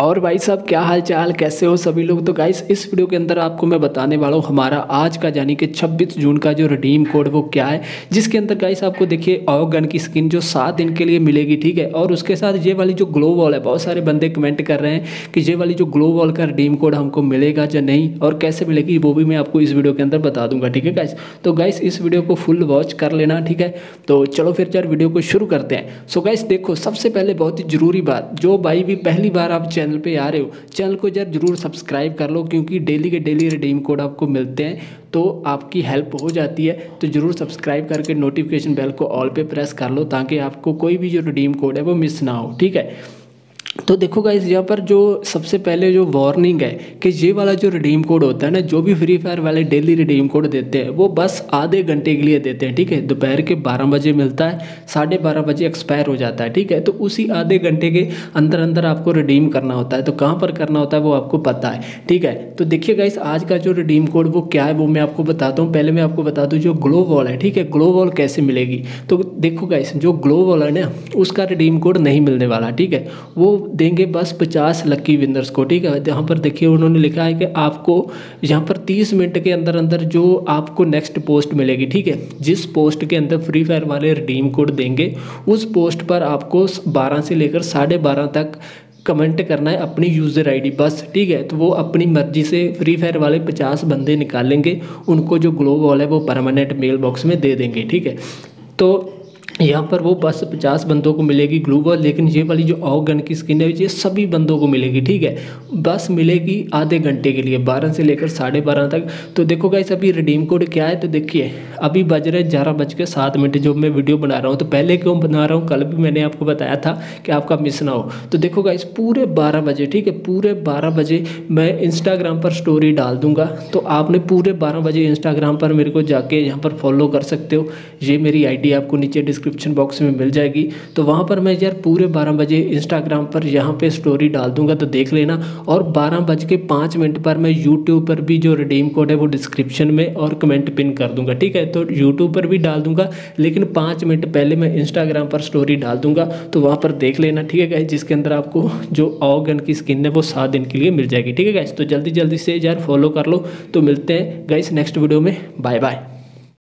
और भाई साहब, क्या हाल चाल कैसे हो सभी लोग? तो गाइस इस वीडियो के अंदर आपको मैं बताने वाला हूँ, हमारा आज का यानी कि 26 जून का जो रिडीम कोड वो क्या है, जिसके अंदर गाइस आपको देखिए ऑ गन की स्किन जो सात दिन के लिए मिलेगी, ठीक है? और उसके साथ ये वाली जो ग्लो वॉल है, बहुत सारे बंदे कमेंट कर रहे हैं कि ये वाली जो ग्लो वॉल का रिडीम कोड हमको मिलेगा या नहीं, और कैसे मिलेगी, वो भी मैं आपको इस वीडियो के अंदर बता दूँगा, ठीक है गाइस तो गाइस इस वीडियो को फुल वॉच कर लेना, ठीक है? तो चलो फिर यार वीडियो को शुरू करते हैं। सो गाइस देखो, सबसे पहले बहुत ही ज़रूरी बात, जो भाई भी पहली बार आप चैनल पे आ रहे हो चैनल को जर ज़रूर सब्सक्राइब कर लो, क्योंकि डेली के डेली रिडीम कोड आपको मिलते हैं तो आपकी हेल्प हो जाती है तो ज़रूर सब्सक्राइब करके नोटिफिकेशन बेल को ऑल पे प्रेस कर लो, ताकि आपको कोई भी जो रिडीम कोड है वो मिस ना हो, ठीक है? तो देखो गाइज़ यहाँ पर जो सबसे पहले जो वार्निंग है कि ये वाला जो रिडीम कोड होता है ना, जो भी फ्री फायर वाले डेली रिडीम कोड देते हैं, वो बस आधे घंटे के लिए देते हैं, ठीक है? दोपहर के बारह बजे मिलता है, साढ़े बारह बजे एक्सपायर हो जाता है, ठीक है? तो उसी आधे घंटे के अंदर अंदर आपको रिडीम करना होता है। तो कहाँ पर करना होता है, वो आपको पता है, ठीक है? तो देखिए गाइस आज का जो रिडीम कोड वो क्या है, वो मैं आपको बताता हूँ। पहले मैं आपको बता दूँ जो ग्लो वॉल है, ठीक है? ग्लो वॉल कैसे मिलेगी? तो देखो गाइस जो ग्लो वॉल है ना, उसका रिडीम कोड नहीं मिलने वाला, ठीक है? वो देंगे बस पचास लक्की विनर्स को, ठीक है? यहाँ पर देखिए उन्होंने लिखा है कि आपको यहाँ पर तीस मिनट के अंदर अंदर जो आपको नेक्स्ट पोस्ट मिलेगी, ठीक है? जिस पोस्ट के अंदर फ्री फायर वाले रिडीम कोड देंगे, उस पोस्ट पर आपको बारह से लेकर साढ़े बारह तक कमेंट करना है अपनी यूज़र आईडी बस, ठीक है? तो वो अपनी मर्ज़ी से फ्री फायर वाले पचास बंदे निकालेंगे, उनको जो ग्लो वॉल है वो परमानेंट मेल बॉक्स में दे देंगे, ठीक है? तो यहाँ पर वो बस पचास बंदों को मिलेगी ग्लूबल लेकिन ये वाली जो ऑ गन की स्किन है, ये सभी बंदों को मिलेगी, ठीक है? बस मिलेगी आधे घंटे के लिए, बारह से लेकर साढ़े बारह तक। तो देखो गाइस अभी रिडीम कोड क्या है? तो देखिए, अभी बज रहे ग्यारह बज के सात मिनट जो मैं वीडियो बना रहा हूँ। तो पहले क्यों बना रहा हूँ? कल भी मैंने आपको बताया था कि आपका मिस ना हो। तो देखो गाइस पूरे बारह बजे, ठीक है? पूरे बारह बजे मैं इंस्टाग्राम पर स्टोरी डाल दूँगा। तो आपने पूरे बारह बजे इंस्टाग्राम पर मेरे को जाके यहाँ पर फॉलो कर सकते हो। ये मेरी आईडी आपको नीचे डिस्क्रिप्शन डिस्क्रिप्शन बॉक्स में मिल जाएगी। तो वहाँ पर मैं यार पूरे बारह बजे इंस्टाग्राम पर यहाँ पे स्टोरी डाल दूँगा तो देख लेना। और बारह बज के पाँच मिनट पर मैं यूट्यूब पर भी जो रिडीम कोड है वो डिस्क्रिप्शन में और कमेंट पिन कर दूँगा, ठीक है? तो यूट्यूब पर भी डाल दूँगा, लेकिन पाँच मिनट पहले मैं इंस्टाग्राम पर स्टोरी डाल दूँगा तो वहाँ पर देख लेना, ठीक है गाइज़ जिसके अंदर आपको जो ऑगन की स्किन है वो सात दिन के लिए मिल जाएगी, ठीक है गाइज़ तो जल्दी जल्दी से यार फॉलो कर लो तो मिलते हैं गाइस नेक्स्ट वीडियो में। Bye bye